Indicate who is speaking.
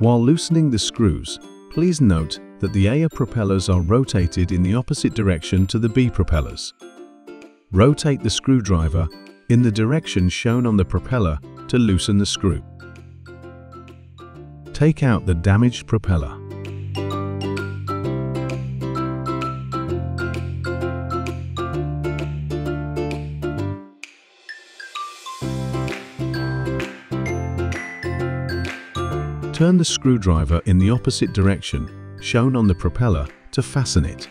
Speaker 1: While loosening the screws, please note that the A propellers are rotated in the opposite direction to the B propellers. Rotate the screwdriver in the direction shown on the propeller to loosen the screw. Take out the damaged propeller. Turn the screwdriver in the opposite direction shown on the propeller to fasten it.